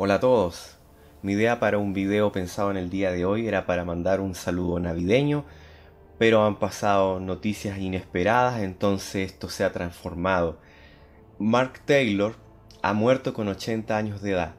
Hola a todos. Mi idea para un video pensado en el día de hoy era para mandar un saludo navideño, pero han pasado noticias inesperadas, entonces esto se ha transformado. Mark Taylor ha muerto con 80 años de edad.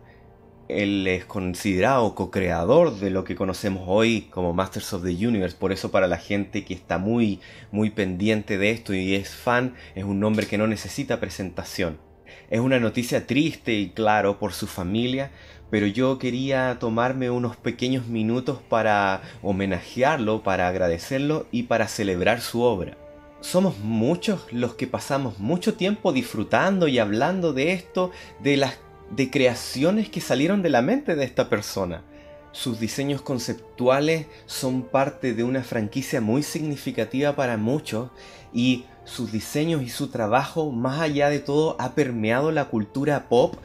Él es considerado co-creador de lo que conocemos hoy como Masters of the Universe, por eso para la gente que está muy muy pendiente de esto y es fan, es un nombre que no necesita presentación. Es una noticia triste y claro por su familia, pero yo quería tomarme unos pequeños minutos para homenajearlo, para agradecerlo y para celebrar su obra. Somos muchos los que pasamos mucho tiempo disfrutando y hablando de esto, de las de creaciones que salieron de la mente de esta persona. Sus diseños conceptuales son parte de una franquicia muy significativa para muchos y sus diseños y su trabajo, más allá de todo, ha permeado la cultura pop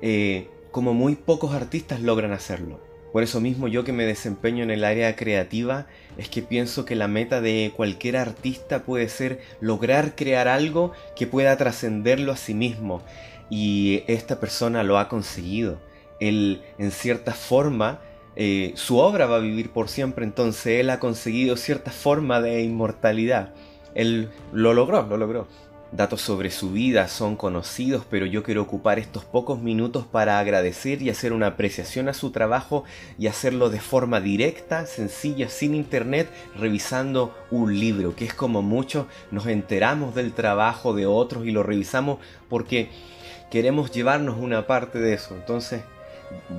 eh, como muy pocos artistas logran hacerlo. Por eso mismo yo que me desempeño en el área creativa es que pienso que la meta de cualquier artista puede ser lograr crear algo que pueda trascenderlo a sí mismo. Y esta persona lo ha conseguido. Él en cierta forma eh, su obra va a vivir por siempre, entonces él ha conseguido cierta forma de inmortalidad. Él lo logró, lo logró. Datos sobre su vida son conocidos, pero yo quiero ocupar estos pocos minutos para agradecer y hacer una apreciación a su trabajo y hacerlo de forma directa, sencilla, sin internet, revisando un libro, que es como mucho nos enteramos del trabajo de otros y lo revisamos porque queremos llevarnos una parte de eso. Entonces,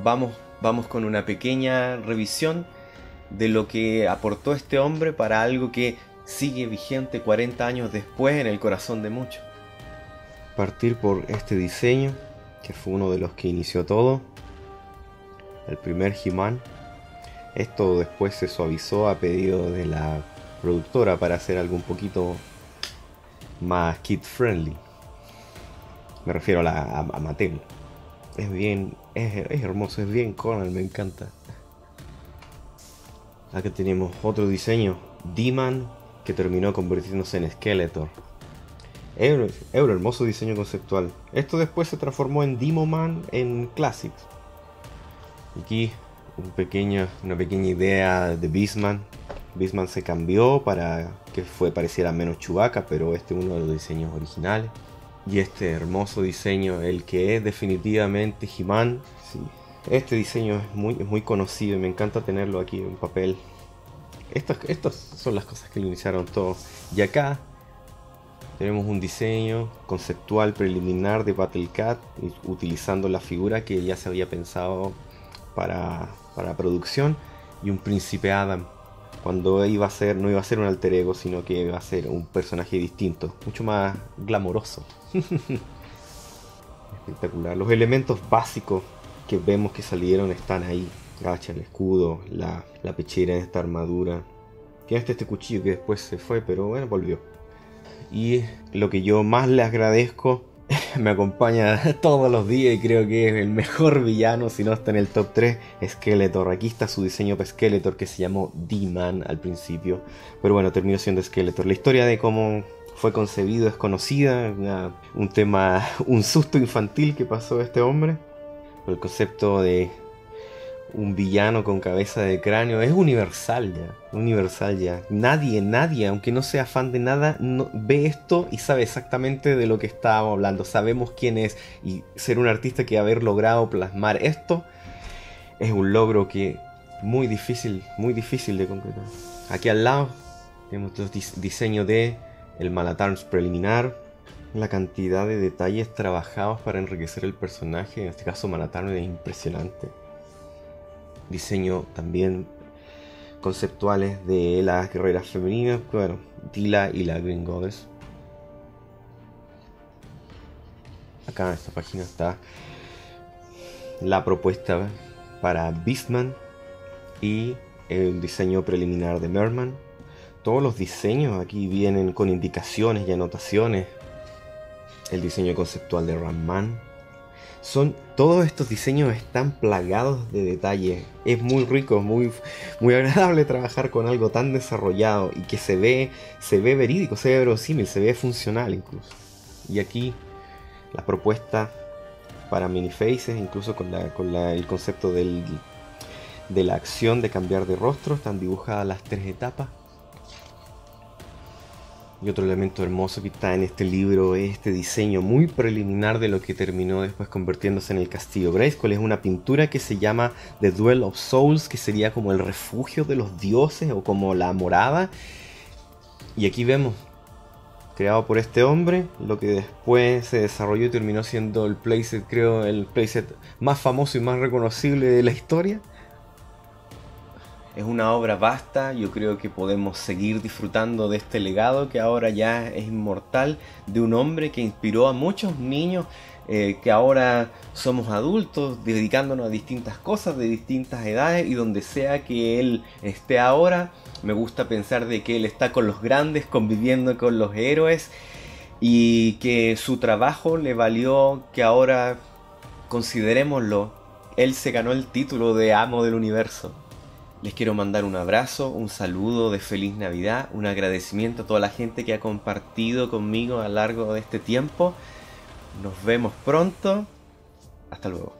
vamos, vamos con una pequeña revisión de lo que aportó este hombre para algo que sigue vigente 40 años después en el corazón de muchos. Partir por este diseño, que fue uno de los que inició todo, el primer He-Man. Esto después se suavizó a pedido de la productora para hacer algo un poquito más kid friendly. Me refiero a, la, a. Es bien, es, hermoso, es bien Conan, me encanta. Acá tenemos otro diseño, D-Man que terminó convirtiéndose en Skeletor. Un, hermoso diseño conceptual. Esto después se transformó en Demoman en Classics. Aquí una pequeña idea de Beastman. Beastman se cambió para que fue, pareciera menos Chewbacca, pero este es uno de los diseños originales. Y este hermoso diseño, el que es definitivamente He-Man. Este diseño es muy, es muy conocido y me encanta tenerlo aquí en papel estas, son las cosas que lo iniciaron todo. Y acá tenemos un diseño conceptual preliminar de Battle Cat utilizando la figura que ya se había pensado para, para producción y un príncipe Adam cuando iba a ser no iba a ser un alter ego sino que iba a ser un personaje distinto mucho más glamoroso espectacular los elementos básicos que vemos que salieron están ahí gacha, el escudo, la, la pechera de esta armadura. Tiene este, este cuchillo que después se fue, pero bueno, volvió. Y lo que yo más le agradezco, me acompaña todos los días y creo que es el mejor villano, si no está en el top 3, Skeletor. Aquí está su diseño para Skeletor que se llamó D-Man al principio, pero bueno, terminó siendo Skeletor. La historia de cómo fue concebido es conocida, un tema, un susto infantil que pasó este hombre. El concepto de un villano con cabeza de cráneo es universal ya, universal ya. Nadie, nadie, aunque no sea fan de nada, ve esto y sabe exactamente de lo que estábamos hablando. Sabemos quién es y ser un artista que haber logrado plasmar esto es un logro que muy difícil, muy difícil de concretar. Aquí al lado tenemos el diseño de el Malatarns preliminar, la cantidad de detalles trabajados para enriquecer el personaje, en este caso Malatarn es impresionante diseño también conceptuales de las guerreras femeninas, bueno, Tila y la Green Goddess. Acá en esta página está la propuesta para Beastman y el diseño preliminar de Merman. Todos los diseños aquí vienen con indicaciones y anotaciones. El diseño conceptual de Ramman son todos estos diseños están plagados de detalles. Es muy rico, muy, muy agradable trabajar con algo tan desarrollado y que se ve, se ve verídico, se ve verosímil, se ve funcional incluso. Y aquí la propuesta para minifaces, incluso con, el concepto de la acción de cambiar de rostro. Están dibujadas las tres etapas. Y otro elemento hermoso que está en este libro es este diseño muy preliminar de lo que terminó después convirtiéndose en el castillo Grayskull. Es una pintura que se llama The Duel of Souls, que sería como el refugio de los dioses o como la morada. Y aquí vemos, creado por este hombre, lo que después se desarrolló y terminó siendo el playset, creo, el playset más famoso y más reconocible de la historia. Es una obra vasta, yo creo que podemos seguir disfrutando de este legado que ahora ya es inmortal de un hombre que inspiró a muchos niños eh, que ahora somos adultos dedicándonos a distintas cosas de distintas edades y donde sea que él esté ahora, me gusta pensar de que él está con los grandes, conviviendo con los héroes y que su trabajo le valió que ahora, considerémoslo, él se ganó el título de amo del universo. Les quiero mandar un abrazo, un saludo de feliz Navidad, un agradecimiento a toda la gente que ha compartido conmigo a lo largo de este tiempo. Nos vemos pronto. Hasta luego.